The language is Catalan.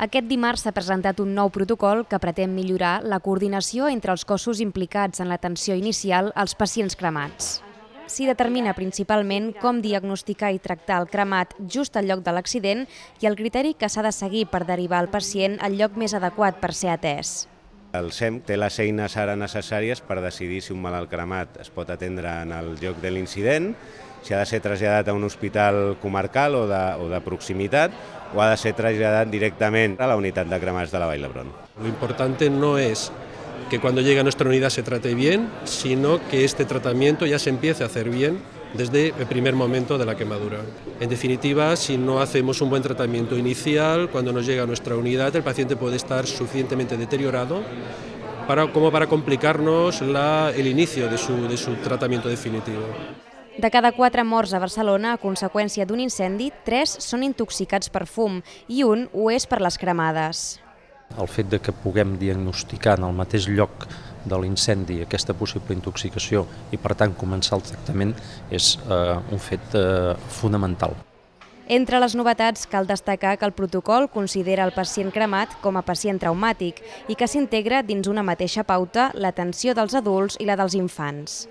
Aquest dimarts s'ha presentat un nou protocol que pretén millorar la coordinació entre els cossos implicats en l'atenció inicial als pacients cremats. S'hi determina principalment com diagnosticar i tractar el cremat just al lloc de l'accident i el criteri que s'ha de seguir per derivar el pacient al lloc més adequat per ser atès. El SEM té les eines ara necessàries per decidir si un malalt cremat es pot atendre en el lloc de l'incident, si ha de ser traslladat a un hospital comarcal o de, o de proximitat o ha de ser traslladat directament a la unitat de cremats de la Vall d'Hebron. Lo importante no es que cuando llegue a nuestra unidad se trate bien, sino que este tratamiento ya se empiece a hacer bien desde el primer momento de la quemadura. En definitiva, si no hacemos un buen tratamiento inicial, cuando nos llega a nuestra unidad, el paciente puede estar suficientemente deteriorado para, como para complicarnos la, el inicio de su, de su tratamiento definitivo. De cada quatre morts a Barcelona a conseqüència d'un incendi, tres són intoxicats per fum i un ho és per les cremades. El fet de que puguem diagnosticar en el mateix lloc de l'incendi aquesta possible intoxicació i per tant començar el tractament és eh, un fet eh, fonamental. Entre les novetats cal destacar que el protocol considera el pacient cremat com a pacient traumàtic i que s'integra dins una mateixa pauta l'atenció dels adults i la dels infants.